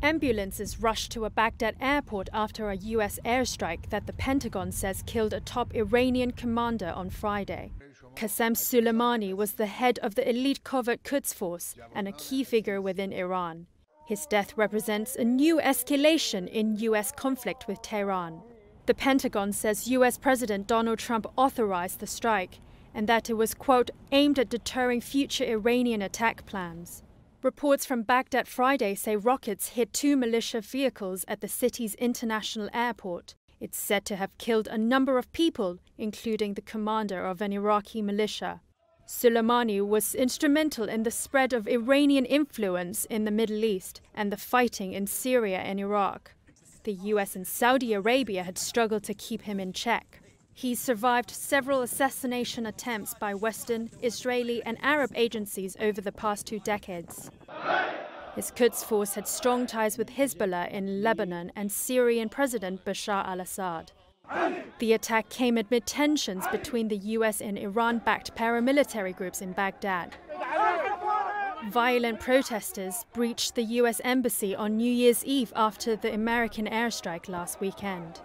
Ambulances rushed to a Baghdad airport after a U.S. airstrike that the Pentagon says killed a top Iranian commander on Friday. Qasem Soleimani was the head of the elite covert Quds force and a key figure within Iran. His death represents a new escalation in U.S. conflict with Tehran. The Pentagon says U.S. President Donald Trump authorized the strike and that it was, quote, aimed at deterring future Iranian attack plans. Reports from Baghdad Friday say rockets hit two militia vehicles at the city's international airport. It's said to have killed a number of people, including the commander of an Iraqi militia. Soleimani was instrumental in the spread of Iranian influence in the Middle East and the fighting in Syria and Iraq. The US and Saudi Arabia had struggled to keep him in check. He survived several assassination attempts by Western, Israeli, and Arab agencies over the past two decades. His Quds force had strong ties with Hezbollah in Lebanon and Syrian President Bashar al Assad. The attack came amid tensions between the US and Iran backed paramilitary groups in Baghdad. Violent protesters breached the US Embassy on New Year's Eve after the American airstrike last weekend.